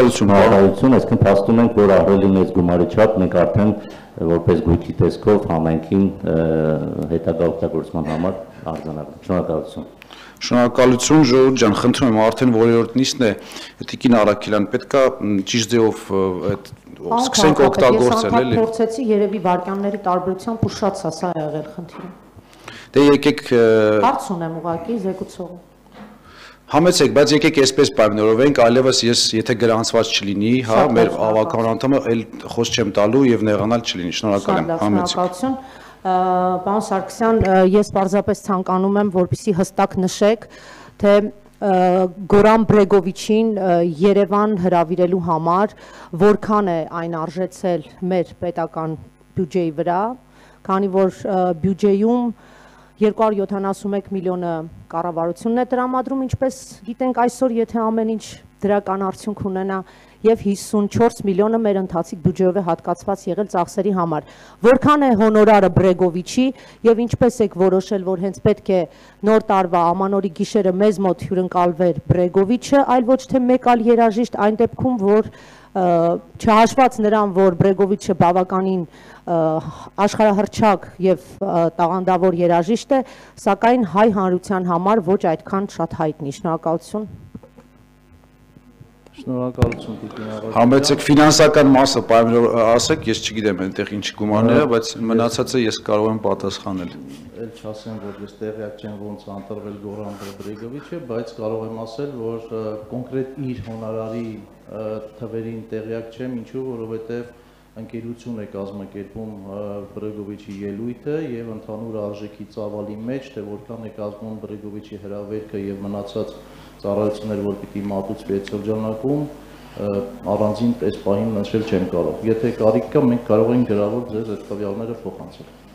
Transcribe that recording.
Շնորհակալություն։ Շնորհակալություն, այսինքն փաստում ենք, որ ահռելի մեծ գումարի չափ մենք արդեն որպես գույքի տեսքով համայնքին հետագա օգտագործման համար արձանագրում։ Շնորհակալություն։ Շնորհակալություն ժողովուրդ ջան, խնդրում եմ արդեն որերորդ նիստն է Տիկին Արաքելյան, պետքա ճիշտ ձևով այդ սկսենք օգտագործել էլի։ Ես փորձեցի երևի վարքյանների տարբերությամբ ու շատ սա եղել խնդիրը։ Դե եկեք Հարց ունեմ ուղակի զեկուցողը։ Համեցեք, բայց եկեք այսպես պայմանավորվենք, այլևս ես եթե գրանցված չլինի, հա, մեր ավական անդամը այլ խոս չեմ տալու եւ նեղանալ չլինի։ Շնորհակալ եմ։ Համեցեք։ Պարոն Սարգսյան, ես պարզապես ցանկանում եմ, որպեսզի հստակ նշեք, թե Գորան Բրեգովիչին Երևան հրավիրելու համար որքան է այն արժեցել մեր պետական բյուջեի վրա, քանի որ բյուջեում 271 միլիոնը կառավարությունն է տրամադրում, ինչպես գիտենք այսօր, եթե ամեն ինչ դրական արդյունք ունենա եւ 54 միլիոնը մեր ընթացիկ բյուջեով է հատկացված եղել ծախսերի համար։ Որքան է հոնորարը Բրեգովիչի եւ ինչպես եք որոշել, որ հենց պետք է նոր տարվա ամանորի գիշերը մեզ մոտ հյուրընկալվեր Բրեգովիչը, այլ ոչ թե մեկ այլ երաժիշտ այն դեպքում, որ չհաշված նրան, որ Բրեգովիչը բավականին աշխարհահռչակ եւ տաղանդավոր երաժիշտ է, սակայն հայ հանրության համար ոչ այդքան շատ հայտնի։ Շնորհակալություն։ Շնորհակալություն Տիկին Աղա։ Համեցեք ֆինանսական մասը պայմանավոր ասեք, ես չգիտեմ այնտեղ ինչ գումարներ է, բայց մնացածը ես կարող եմ պատասխանել։ Էլ չասեմ, որ ես տեղյակ չեմ ոնց անտրվել Գորան Բրեգովիչը, բայց կարող եմ ասել, որ կոնկրետ իր հոնորարի թվերին տեղյակ չեմ, ինչու, որովհետև ընկերություն է կազմակերպում Բրեգովիչի ելույթը եւ ընդհանուր արժեքի ծավալի մեջ, թե որքան է կազմում Բրեգովիչի հրավերքը եւ մնացած ծառայությունները, որ պիտի մատուցվի այդ շրջանակում, առանձին այս պահին նշել չեմ կարող։ Եթե կարիք կա, մենք կարող ենք գրավոր ձեզ այդ տվյալները փոխանցել։